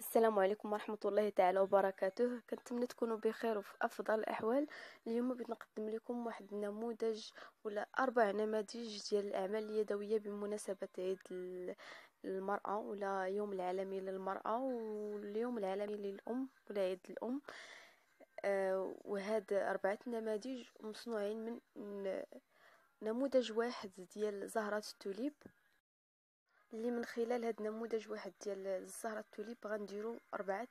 السلام عليكم ورحمة الله تعالى وبركاته. كنتمنى تكونوا بخير وفي أفضل الأحوال. اليوم بغيت نقدم لكم واحد النموذج ولا أربع نماذج ديال الأعمال اليدوية بمناسبة عيد المرأة ولا يوم العالمي للمرأة واليوم العالمي للأم ولا عيد الأم. آه وهاد أربعة نماذج مصنوعين من نموذج واحد ديال زهرة التوليب. اللي من خلال هذا النموذج واحد ديال الزهرة التوليب غنديروا أربعة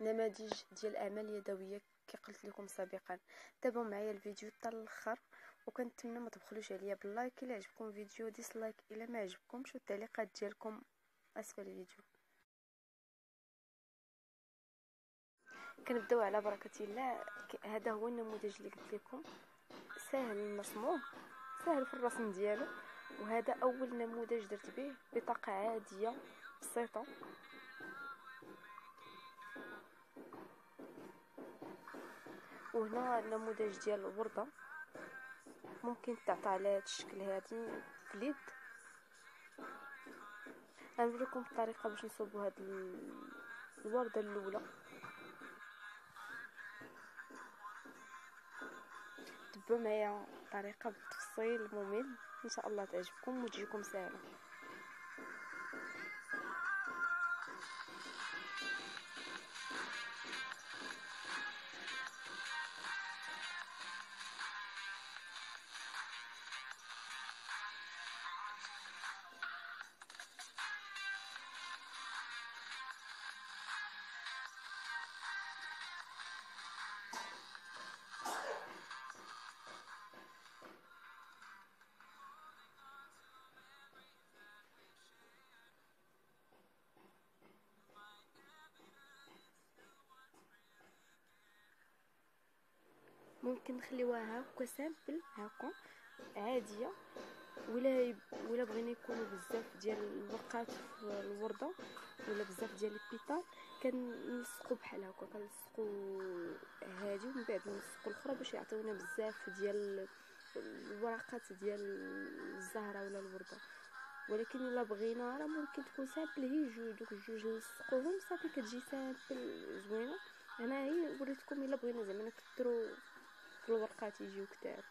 نماذج ديال الاعمال اليدويه كي قلت لكم سابقا. تابعوا معايا الفيديو حتى الآخر وكنتمنى ما تبخلوش عليا بال like. إلا عجبكم الفيديو dislike إلا ما عجبكمش والتعليقات ديالكم أسفل الفيديو. كنبداو على بركة الله. هذا هو النموذج اللي قلت لكم. سهل المضموم سهل في الرسم ديالو. وهذا أول نموذج درت به بطاقه عادية بسيطة. وهنا نموذج ديال الوردة. ممكن تعطى على هذا الشكل هذا اليد. غنوريكم الطريقة باش نصوبوا هاد الوردة الأولى. تبعوا معايا الطريقة ممل إن شاء الله تعجبكم وتجيكم سهله ممكن نخليوها هكا simple هكا عادية ولا. ولا بغينا يكونوا بزاف ديال الورقات في الوردة ولا بزاف ديال ال pétales كنلصقوا بحال هكا كنلصقوا هادي ومن بعد نلصقوا الأخرى باش يعطيونا بزاف ديال الورقات ديال الزهرة ولا الوردة. ولكن إلا بغينا راه ممكن تكون simple هي جوج دوك الجوج نلصقوهم. صافي كتجي simple زوينة. هنا هي وريتكم إلا بغينا زعما نكثروا الورقات يجيو كتاب.